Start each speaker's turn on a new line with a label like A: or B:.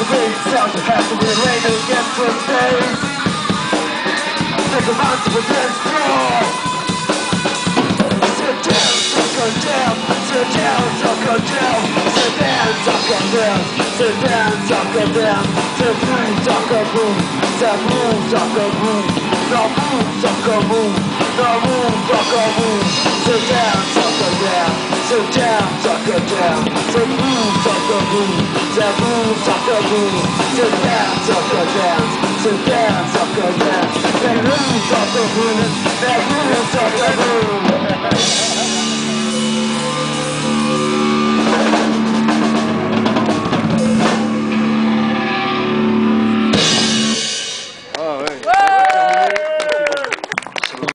A: the beat. Sound have to be rain against the face. Take a to the dance floor. Sit down, sucker down. Sit down, sucker down. Sit down, sucker down. Sit down, sucker down. Sit boom, sucker boom. Sit boom, sucker boom. No boom, sucker boom. Sit down, down. Down, sucker down. Sit boom, sucker boom. Sit boom, sucker boom. Sit down, sucker down. Sit down, sucker down. Sit boom, sucker boom.